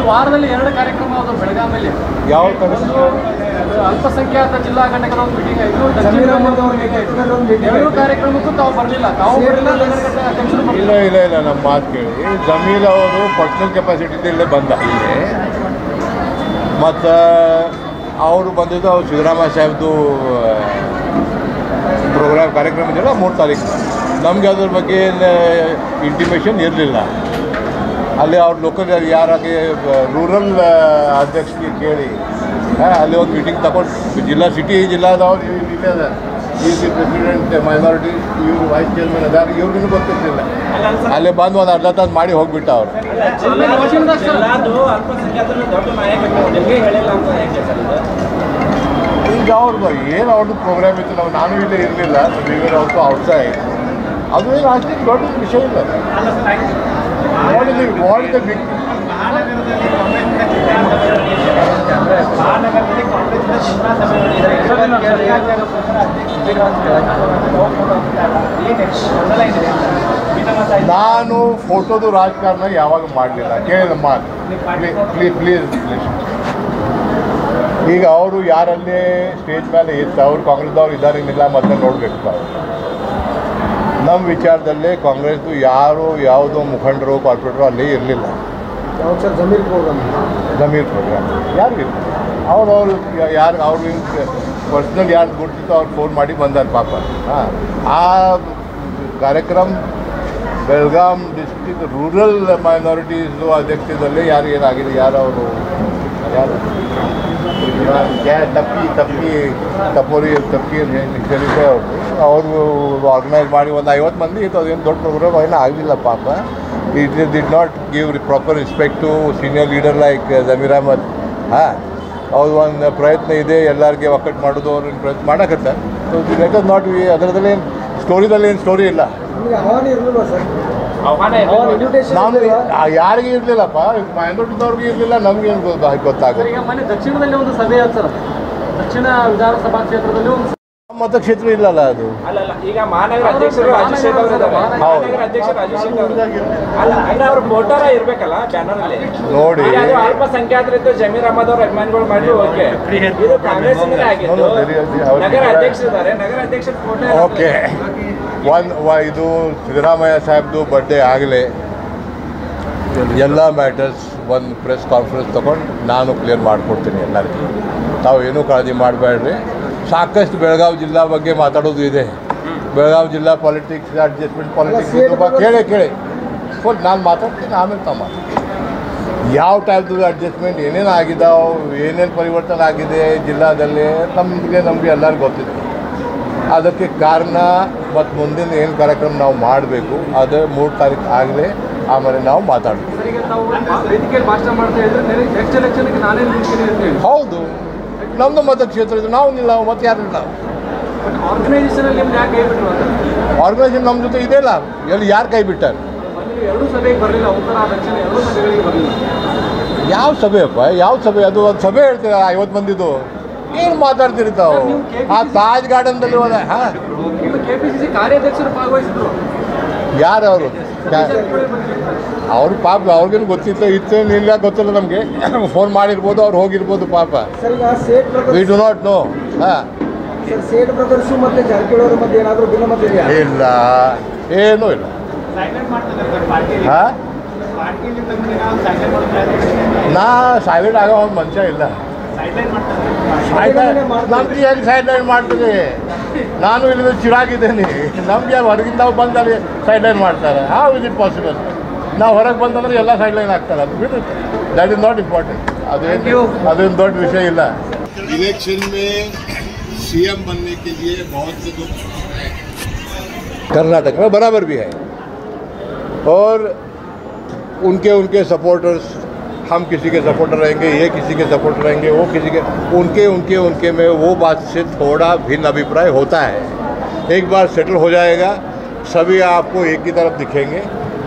ವಾರದಲ್ಲಿ ಎರಡು ಕಾರ್ಯಕ್ರಮ ಅದು ಬೆಳಗಾವಿಯಲ್ಲಿ ಯಾವ ಒಂದು ಅಲ್ಪಸಂಖ್ಯಾತ ಜಿಲ್ಲಾ ಘಟಕದ ಒಂದು ಮೀಟಿಂಗ್ ಆಯಿತು ಎರಡೂ ಒಂದು ಕಾರ್ಯಕ್ರಮಕ್ಕೂ ತಾವು ಬರಲಿಲ್ಲ. ತಾವು ಇಲ್ಲ. ಇಲ್ಲ ಇಲ್ಲ ನಮ್ಮ ಮಾತು ಕೇಳಿ. ಜಮೀಲ್ ಅವರು ಪರ್ಸನಲ್ ಕೆಪಾಸಿಟಿದಲ್ಲೇ ಬಂದ. ಇಲ್ಲಿ. ಮತ್ತು ಅವರು ಬಂದಿದ್ದು ಅವ್ರು ಸಿದ್ದರಾಮಯ್ಯ ಸಾಹೇಬ್ದು ಪ್ರೋಗ್ರಾಮ್ ಕಾರ್ಯಕ್ರಮ ಇದೆಯಲ್ಲ ಮೂರು ತಾರೀಕು. ನಮಗೆ ಅದ್ರ ಬಗ್ಗೆ ಇಂಟಿಮೇಷನ್ ಇರಲಿಲ್ಲ. ಅಲ್ಲಿ ಅವ್ರ ಲೋಕಲ್ ಯಾರಾಗಿ ರೂರಲ್ ಅಧ್ಯಕ್ಷರಿಗೆ ಕೇಳಿ ಅಲ್ಲಿ ಒಂದು ಮೀಟಿಂಗ್ ತಗೊಂಡು ಜಿಲ್ಲಾ ಸಿಟಿ ಜಿಲ್ಲಾದವ್ರು ಇಲ್ಲೇ ಅದ. ಈ ಸಿ ಪ್ರೆಸಿಡೆಂಟ್ ಮೈನಾರಿಟಿ ಇವರು ವೈಸ್ ಚೇರ್ಮನ್ ಅದಾರ ಇವ್ರಿಗೂ ಗೊತ್ತಿರ್ತಿಲ್ಲ ಅಲ್ಲಿ ಬಂದು ಒಂದು ಅರ್ಧ ತಾಸು ಮಾಡಿ ಹೋಗ್ಬಿಟ್ಟ ಅವರು. ಈಗ ಅವ್ರದ್ದು ಏನು ಅವ್ರದ್ದು ಪ್ರೋಗ್ರಾಮ್ ಇತ್ತು ನಾವು ನಾನು ಇಲ್ಲೇ ಇರಲಿಲ್ಲ ಆಲ್ಸೋ ಔಟ್ಸೈಡ್ ಅದು ಏನು ಅಷ್ಟೇ ದೊಡ್ಡ ವಿಷಯ ಇಲ್ಲ. What is what the big ಮಹಾನಗರದಲ್ಲಿ ಮಹಾನಗರದಲ್ಲಿ ಕಾಂಗ್ರೆಸ್ನ ಸಭೆ. ನಾನು ಫೋಟೋದು ರಾಜಕಾರಣ ಯಾವಾಗ ಮಾಡಲಿಲ್ಲ? ಕೇಳಿದ ಮಾತು. Please please please. ಈಗ ಅವರು ಯಾರಲ್ಲೇ ಸ್ಟೇಜ್ ಮೇಲೆ ಇತ್ತು ಅವ್ರು ಕಾಂಗ್ರೆಸ್ದವ್ರು ಇದ್ದಾರೆ ಇಲ್ಲ ಮತ್ತೆ ನೋಡಬೇಕು ನಾವು ನಮ್ಮ ವಿಚಾರದಲ್ಲಿ ಕಾಂಗ್ರೆಸ್ದು ಯಾರು ಯಾವುದೋ ಮುಖಂಡರು ಕಾರ್ಪೊರೇಟರು ಅಲ್ಲಿ ಇರಲಿಲ್ಲ. ಜಮೀರ್ ಪ್ರೋಗ್ರಾಮ್ ಜಮೀರ್ ಪ್ರೋಗ್ರಾಮ್ ಯಾರು ಇಲ್ಲ. ಅವ್ರು ಅವರು ಯಾರು ಅವ್ರಿಗೆ ಪರ್ಸ್ನಲ್ ಯಾರು ಗುರ್ತಿತ್ತು ಅವ್ರು ಫೋನ್ ಮಾಡಿ ಬಂದಾರೆ ಪಾಪ. ಹಾಂ. ಆ ಕಾರ್ಯಕ್ರಮ ಬೆಳಗಾಂ ಡಿಸ್ಟಿಕ್ ರೂರಲ್ ಮೈನಾರಿಟೀಸು ಅಧ್ಯಕ್ಷದಲ್ಲಿ ಯಾರು ಏನಾಗಿದೆ ಯಾರು ಅವರು ಯಾ ತಪ್ಪಿ ತಪ್ಪಿ ತಪ್ಪೋರಿ ತಪ್ಪಿ ನಿಕ್ಷರಿಕೆ ಅವರು ಅವರು ಆರ್ಗನೈಸ್ ಮಾಡಿ ಒಂದು ಐವತ್ತು ಮಂದಿ ಇತ್ತು ಅದೇನು ದೊಡ್ಡ ಪ್ರೋಗ್ರಾಮ್ ಏನೂ ಆಗಲಿಲ್ಲ ಪಾಪ. It did not give proper respect to senior leader like Zameer Ahmed ಹಾಂ ಅವ್ರು ಒಂದು ಪ್ರಯತ್ನ ಇದೆ ಎಲ್ಲರಿಗೆ ಒಕ್ಕಟ್ಟು ಮಾಡೋದು ಅವ್ರನ್ನ ಪ್ರಯತ್ನ ಮಾಡಕತ್ತೆ ಸೊ ಲೆಟ್ ನಾಟ್ ಅದರದಲ್ಲಿ ಏನು ಸ್ಟೋರಿದಲ್ಲಿ ಏನು ಸ್ಟೋರಿ ಇಲ್ಲ. ನಿಮಗೆ ನಾನು ಯಾರಿಗೆ ಇರಲಿಲ್ಲಪ್ಪ. ಮೈನಾರಿಟಿದವ್ರಿಗೆ ಇರಲಿಲ್ಲ ನಮಗೇನು ಗೊತ್ತಾಗುತ್ತೆ ಮೊನ್ನೆ ದಕ್ಷಿಣದಲ್ಲಿ ಒಂದು ಸಭೆ ಆಯ್ತು ಸರ್. ದಕ್ಷಿಣ ವಿಧಾನಸಭಾ ಕ್ಷೇತ್ರದಲ್ಲಿ ಒಂದು ಮತಕ್ಷೇತ್ರ ಇಲ್ಲಲ್ಲ ಅದು. ಅಲ್ಲ ಅಲ್ಲ ಈಗ ಮಹಾನಗರ ಅಧ್ಯಕ್ಷರು ರಾಜು ಶೇಖರ್ ಅವರು ಇದ್ದಾರೆ ಮಹಾನಗರ ಅಧ್ಯಕ್ಷರು ರಾಜು ಅಲ್ಲ ಅಂದ್ರೆ ಅವ್ರ ಫೋಟೋರ ಇರ್ಬೇಕಲ್ಲ ಬ್ಯಾನರ್ ಅಲ್ಲಿ ನೋಡಿ. ಅಲ್ಪಸಂಖ್ಯಾತರಿದ್ದು ಜಮೀರ್ ಅಹಮದ್ ಅವ್ರ ಅಭಿಮಾನಿಗಳು ಮಾಡಿ ಓಕೆ ಇದು ಕಾಂಗ್ರೆಸ್ ನಗರ ಇದ್ದಾರೆ. ಅಧ್ಯಕ್ಷರು ನಗರ ಅಧ್ಯಕ್ಷರ ಫೋಟೋ ಓಕೆ. ಒಂದು ಇದು ಸಿದ್ದರಾಮಯ್ಯ ಸಾಹೇಬ್ದು ಬರ್ಡೇ ಆಗಲೇ ಎಲ್ಲ ಮ್ಯಾಟರ್ಸ್ ಒಂದು ಪ್ರೆಸ್ ಕಾನ್ಫರೆನ್ಸ್ ತೊಗೊಂಡು ನಾನು ಕ್ಲಿಯರ್ ಮಾಡಿಕೊಡ್ತೀನಿ ಎಲ್ಲರಿಗೂ. ತಾವು ಏನೂ ಕಾಳಜಿ ಮಾಡಬೇಡ್ರಿ ಸಾಕಷ್ಟು ಬೆಳಗಾವಿ ಜಿಲ್ಲಾ ಬಗ್ಗೆ ಮಾತಾಡೋದು ಇದೆ. ಬೆಳಗಾವಿ ಜಿಲ್ಲಾ ಪಾಲಿಟಿಕ್ಸ್ ಅಡ್ಜಸ್ಟ್ಮೆಂಟ್ ಪಾಲಿಟಿಕ್ಸ್ ಕೇಳಿ ಕೇಳಿ. ಫುಲ್ ನಾನು ಮಾತಾಡ್ತೀನಿ, ಆಮೇಲೆ ತಾವು ಮಾತಾಡ್ತೀನಿ. ಯಾವ ಟೈಪ್ದು ಅಡ್ಜಸ್ಟ್ಮೆಂಟ್ ಏನೇನು ಆಗಿದಾವೆ, ಏನೇನು ಪರಿವರ್ತನೆ ಆಗಿದೆ ಜಿಲ್ಲಾದಲ್ಲಿ ನಮಗೆ ನಮಗೆ ಎಲ್ಲರಿಗೂ ಗೊತ್ತಿದೆ. ಅದಕ್ಕೆ ಕಾರಣ ಮತ್ತು ಮುಂದಿನ ಏನು ಕಾರ್ಯಕ್ರಮ ನಾವು ಮಾಡಬೇಕು ಅದು ಮೂರು ತಾರೀಕು ಆಗಲೇ ಆಮೇಲೆ ನಾವು ಮಾತಾಡ್ತೀವಿ ಹೌದು. ನಮ್ಮದು ಮತಕ್ಷೇತ್ರ ಇದು. ನಾವು ನಿಲ್ಲ ಮತ್ತೆ ಯಾರು ಇಲ್ಲ. ಆರ್ಗನೈಸೇಷನ್ ನಮ್ಮ ಜೊತೆ ಇದೆ ಇಲ್ಲ ಎಲ್ಲಿ ಯಾರು ಕೈ ಬಿಟ್ಟಾರೆ? ಯಾವ ಸಭೆಯಪ್ಪ ಯಾವ ಸಭೆ? ಅದು ಒಂದು ಸಭೆ ಹೇಳ್ತೀರಾ ಐವತ್ತು ಮಂದಿದು? ಏನು ಮಾತಾಡ್ತೀರಿ ತಾವು? ಆ ತಾಜ್ ಗಾರ್ಡನ್ದಲ್ಲಿ ಹೋದ ಕಾರ್ಯಾಧ್ಯಕ್ಷರು ಭಾಗವಹಿಸಿದ್ರು. ಯಾರು ಅವರು ಅವ್ರ ಪಾಪ ಅವ್ರಿಗೇನು ಗೊತ್ತಿತ್ತು? ಇತ್ತು ಇಲ್ಲ ಗೊತ್ತಿಲ್ಲ ನಮಗೆ. ಫೋನ್ ಮಾಡಿರ್ಬೋದು ಅವ್ರು ಹೋಗಿರ್ಬೋದು ಪಾಪ. ವಿ ಡು ನಾಟ್ ನೋ ಹಾಂ? ಇಲ್ಲ ಏನೂ ಇಲ್ಲ. ಹಾಂ? ನಾ ಸೈಲೆಂಟ್ ಆಗೋ ಒಂದು ಮನುಷ್ಯ ಇಲ್ಲ. ನಮ್ಗೆ ಏನು ಸೈಡ್ಲೈನ್ ಮಾಡ್ತೀರಿ ನಾನು ಇಲ್ಲಿ ಚಿರಾಗಿದ್ದೇನೆ ನಮ್ಗೆ ಯಾರು ಹೊರಗಿಂದ ನಾವು ಬಂದಲ್ಲಿ ಸೈಡ್ಲೈನ್ ಮಾಡ್ತಾರೆ ಹೌ ಇಸ್ ಇಟ್ ಪಾಸಿಬಲ್ ನಾವು ಹೊರಗೆ ಬಂದಂದ್ರೆ ಎಲ್ಲ ಸೈಡ್ಲೈನ್ ಆಗ್ತಾರೆ ಅದು ಬಿಡುತ್ತೆ ದಟ್ ಇಸ್ ನಾಟ್ ಇಂಪಾರ್ಟೆಂಟ್ ಅದೇನು ಅದೇನು ದೊಡ್ಡ ವಿಷಯ ಇಲ್ಲ इलेक्शन में सीएम बनने के लिए बहुत से लोग कर्नाटक में बराबर भी है और उनके उनके सपोर्टर्स हम किसी के सपोर्टर रहेंगे, ये किसी के सपोर्टर रहेंगे, वो किसी के, उनके उनके उनके में वो बात से थोड़ा भिन्न अभिप्राय होता है। एक बार सेटल हो जाएगा, सभी आपको एक ही तरफ़ दिखेंगे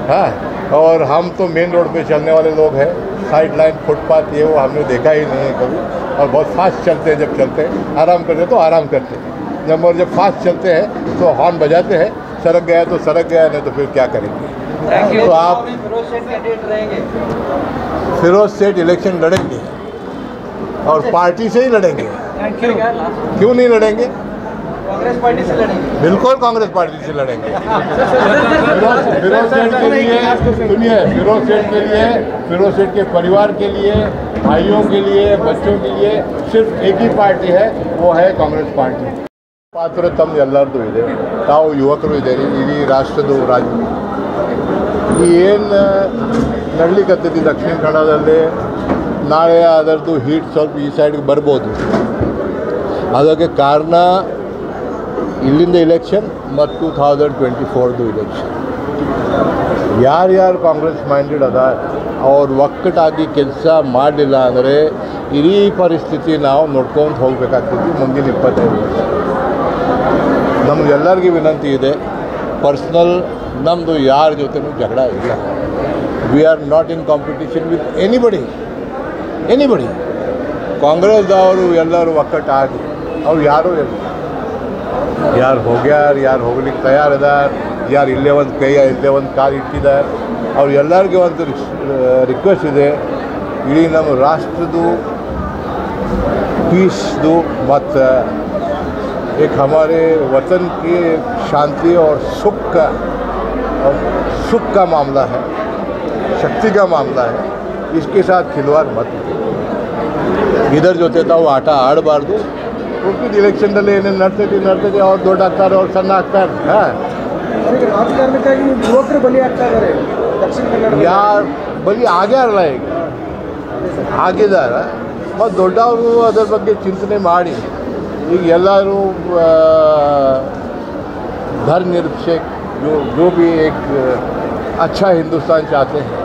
हाँ और हम तो मेन रोड पे चलने वाले लोग हैं साइड लाइन फुटपाथ ये वो हमने देखा ही नहीं है कभी, और बहुत फास्ट चलते हैं जब चलते हैं, आराम करते तो आराम करते हैं। जब और जब फास्ट चलते हैं तो हॉर्न बजाते हैं, सड़क गया तो सड़क गया, नहीं तो फिर क्या करेंगे? तो आप फिरोज सेठ इलेक्शन लड़ेंगे और पार्टी से ही लड़ेंगे क्यों नहीं लड़ेंगे कांग्रेस पार्टी से लड़ेंगे बिल्कुल कांग्रेस पार्टी से लड़ेंगे फिरोज फिरोज सेठ के लिए सुनिए फिरोज सेठ के लिए फिरोज सेठ के परिवार के लिए भाइयों के लिए बच्चों के लिए सिर्फ एक ही पार्टी है वो है कांग्रेस पार्टी ಪಾತ್ರ ತಮ್ಮ ಎಲ್ಲರದ್ದು ಇದೆ ತಾವು ಯುವಕರು ಇದ್ದೀರಿ ಇಡೀ ರಾಷ್ಟ್ರದ್ದು ರಾಜ್ಯ ಈ ಏನು ನಡಲಿಕ್ಕತ್ತೈತಿ ದಕ್ಷಿಣ ಕನ್ನಡದಲ್ಲಿ ನಾಳೆ ಅದರದ್ದು ಹೀಟ್ ಸ್ವಲ್ಪ ಈ ಸೈಡ್ಗೆ ಬರ್ಬೋದು. ಅದಕ್ಕೆ ಕಾರಣ ಇಲ್ಲಿಂದ ಇಲೆಕ್ಷನ್ ಮತ್ತು ಟೂ ಥೌಸಂಡ್ ಟ್ವೆಂಟಿ ಫೋರ್ದು ಇಲೆಕ್ಷನ್ ಯಾರ್ಯಾರು ಕಾಂಗ್ರೆಸ್ ಮೈಂಡೆಡ್ ಅದ, ಅವ್ರು ಒಕ್ಕಟಾಗಿ ಕೆಲಸ ಮಾಡಲಿಲ್ಲ ಅಂದರೆ ಇಡೀ ಪರಿಸ್ಥಿತಿ ನಾವು ನೋಡ್ಕೊಂಡು ಹೋಗ್ಬೇಕಾಗ್ತೈತಿ ಮುಂದಿನ ಇಪ್ಪತ್ತೈದು ವರ್ಷ. ನಮಗೆಲ್ಲರಿಗೂ ವಿನಂತಿ ಇದೆ ಪರ್ಸ್ನಲ್ ನಮ್ಮದು ಯಾರ ಜೊತೆನೂ ಜಗಳ ಇಲ್ಲ we are not in competition with anybody anybody ಕಾಂಗ್ರೆಸ್ದವರು ಎಲ್ಲರೂ ಒಕ್ಕಟ್ಟಾಗಿ ಅವ್ರು ಯಾರೂ ಇಲ್ಲ ಯಾರು ಹೋಗ್ಯಾರ ಯಾರು ಹೋಗ್ಲಿಕ್ಕೆ ತಯಾರಿದಾರ ಯಾರು ಇಲ್ಲೇ ಒಂದು ಕೈ ಇಲ್ಲೇ ಒಂದು ಕಾಲು ಇಟ್ಟಿದ್ದಾರೆ ಅವ್ರು ಎಲ್ಲರಿಗೂ ಒಂದು ರಿಕ್ವೆಸ್ಟ್ ಇದೆ ಇಡೀ ನಮ್ಮ ರಾಷ್ಟ್ರದ್ದು ಪೀಸ್ದು ಮತ್ತು एक हमारे वतन की शांति और सुख का और सुख का मामला है शक्ति का मामला है इसके साथ खिलवाड़ मत ಇದರ ಜೊತೆ ತಾವು ಆಟ ಆಡಬಾರ್ದು ಉಳ್ಕಿದ ಇಲೆಕ್ಷನ್ದಲ್ಲಿ ಏನೇನು ನಡ್ತೈತಿ ನಡ್ತೈತಿ ಅವ್ರು ದೊಡ್ಡ ಆಗ್ತಾರೆ ಅವ್ರು ಸಣ್ಣ ಆಗ್ತಾರೆ ಹಾಂ ಈಗ ರಾಜಕಾರಣಕ್ಕಾಗಿ ಯುವಕರು ಬಲಿ ಆಗ್ತಾ ಇದ್ದಾರೆ ದಕ್ಷಿಣ ಕನ್ನಡ ಯಾರು ಬಲಿ ಆಗ್ಯಾರಲ್ಲ ಈಗ ಆಗಿದ್ದಾರೆ ಮತ್ತು ದೊಡ್ಡವರು ಅದರ ಬಗ್ಗೆ ಚಿಂತನೆ ಮಾಡಿ ಈಗ ಎಲ್ಲರೂ ಆ, धर्मनिरपेक्ष जो जो भी एक अच्छा हिंदुस्तान चाहते हैं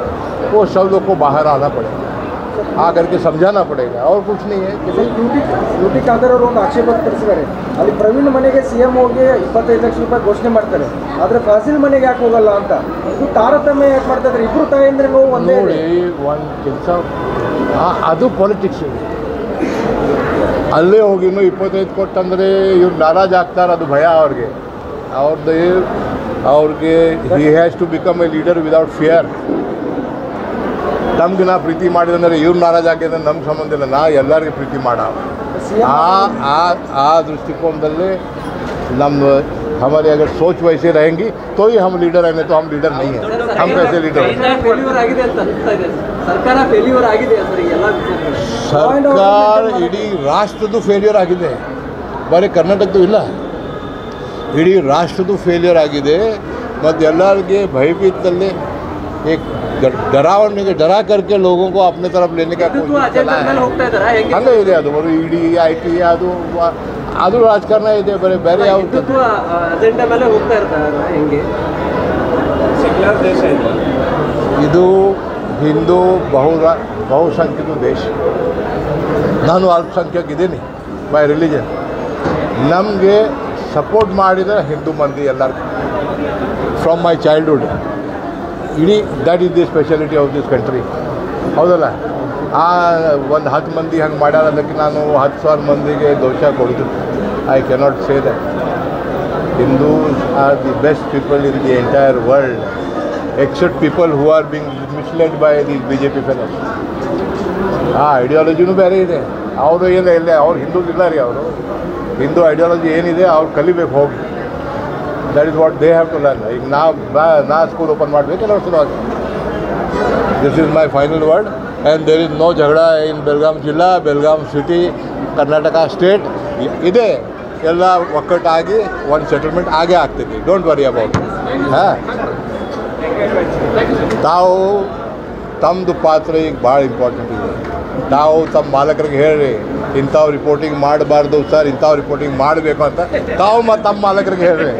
वो सब लोग को बाहर आना पड़ेगा आ करके समझाना पड़ेगा और कुछ नहीं है कि ಡ್ಯೂಟಿ ಡ್ಯೂಟಿ ಖಾದರ್ ಅವರು ಒಂದು ಆಕ್ಷೇಪ ವ್ಯಕ್ತಪಡಿಸಿದ್ದಾರೆ ಅಲ್ಲಿ ಪ್ರವೀಣ್ ಮನೆಗೆ ಸಿ ಎಂ ಹೋಗಿ ಇಪ್ಪತ್ತೈದು ಲಕ್ಷ ರೂಪಾಯಿ ಘೋಷಣೆ ಮಾಡ್ತಾರೆ ಆದರೆ ಫಾಸಿಲ್ ಮನೆಗೆ ಯಾಕೆ ಹೋಗಲ್ಲ ಅಂತ ಇದು ತಾರತಮ್ಯ ಯಾಕೆ ಮಾಡ್ತಾ ಇದ್ದಾರೆ ಇಬ್ರು ತಾಯಂದ್ರೆ ನೋವು ಒಂದೇ ಇದೆ. ನೋಡಿ ಒಂದು ಕೆಲಸ ಅದು ಪಾಲಿಟಿಕ್ಸ್ ಅಲ್ಲೇ ಹೋಗಿನೂ ಇಪ್ಪತ್ತೈದು ಕೊಟ್ಟಂದರೆ ಇವ್ರು ನಾರಾಜ್ ಆಗ್ತಾರೆ ಅದು ಭಯ ಅವ್ರಿಗೆ ಅವ್ರದ್ದು ಅವ್ರಿಗೆ he has to become a leader without fear ನಮ್ಗೆ ನಾ ಪ್ರೀತಿ ಮಾಡಿದಂದ್ರೆ ಇವ್ರು ನಾರಾಜ್ ಆಗಿದ್ರೆ ನಮ್ಗೆ ಸಂಬಂಧ ಇಲ್ಲ ನಾ ಎಲ್ಲರಿಗೆ ಪ್ರೀತಿ ಮಾಡ CM ಆ ಆ ಆ ದೃಷ್ಟಿಕೋನದಲ್ಲಿ ನಮ್ಮ हमारे अगर सोच वैसे रहेंगी तो ही हम लीडर हैं नहीं तो हम लीडर नहीं हैं हम कैसे लीडर हैं ಫೇಲ್ಯೂರ್ ಆಗಿದೆ ಅಂತ ಅನಿಸ್ತಾ ಇದೆ ಸರ್ಕಾರ ಫೇಲ್ಯೂರ್ ಆಗಿದೆ ಸರ್ ಎಲ್ಲ ವಿಚಾರದಲ್ಲಿ ಸರ್ಕಾರ ಇಡೀ ರಾಷ್ಟ್ರದ್ದು ಫೇಲ್ಯೂರ್ ಆಗಿದೆ ಬರೀ ಕರ್ನಾಟಕದ್ದು ಇಲ್ಲ इडी राष्ट्रदू फेल्यर आगे मतलब भयभीतल एक डरावण डरा करके लोगों को अपने तरफ़ लेने का तो हंगे अब इडी आई टी अब अब राजण बर बेरे इू हिंदू बहुरा बहुसंख्यक देश नानू अलसंख्यक बै रिजन नमें ಸಪೋರ್ಟ್ ಮಾಡಿದ ಹಿಂದೂ ಮಂದಿ ಎಲ್ಲರಿಗೂ ಫ್ರಮ್ ಮೈ ಚೈಲ್ಡ್ಹುಡ್ ಇಡೀ that is the speciality of this country ಹೌದಲ್ಲ? ಆ ಒಂದು ಹತ್ತು ಮಂದಿ ಹಂಗೆ ಮಾಡ್ಯಾರ, ಅದಕ್ಕೆ ನಾನು ಹತ್ತು ಸಾವಿರ ಮಂದಿಗೆ ದೋಷ ಕೊಡೋದು. I cannot say that Hindus are the best people in the entire world except people who are being misled by the B J P fellows ಆ ಐಡಿಯಾಲಜಿನೂ ಬೇರೆ ಇದೆ. ಅವರು ಏನು ಇಲ್ಲ ಅವ್ರು ಹಿಂದೂಸ್ ಇಲ್ಲ ರೀ ಅವರು. ಹಿಂದೂ ಐಡಿಯಾಲಜಿ ಏನಿದೆ, ಅವ್ರು ಕಲಿಬೇಕು, ಹೋಗಿ. That is what they have to learn ಈಗ ನಾ ನಾ ಸ್ಕೂಲ್ ಓಪನ್ ಮಾಡಬೇಕು, ಎಲ್ಲರೂ ಆಗುತ್ತೆ this is my final word and there is no ಜಗಳ ಇನ್ ಬೆಲ್ಗಾಮ್ ಜಿಲ್ಲಾ ಬೆಲ್ಗಾಮ್ ಸಿಟಿ ಕರ್ನಾಟಕ ಸ್ಟೇಟ್ ಇದೆ. ಎಲ್ಲ ಒಕ್ಕಟ್ಟಾಗಿ ಒಂದು ಸೆಟಲ್ಮೆಂಟ್ ಆಗೇ ಆಗ್ತೈತಿ ಡೋಂಟ್ ವರಿ ಅಬೌಟ್ ಹಾಂ? ತಾವು ತಮ್ಮದು ಪಾತ್ರ ಈಗ ಭಾಳ ಇಂಪಾರ್ಟೆಂಟ್ ಇದೆ. ನಾವು ತಮ್ಮ ಮಾಲಕರಿಗೆ ಹೇಳ್ರಿ. ಇಂಥವು ರಿಪೋರ್ಟಿಂಗ್ ಮಾಡಬಾರ್ದು ಸರ್ ಇಂಥವು ರಿಪೋರ್ಟಿಂಗ್ ಮಾಡಬೇಕು ಅಂತ ತಾವು ಮತ್ತು ತಮ್ಮ ಮಾಲಕರಿಗೆ ಹೇಳ್ರಿ.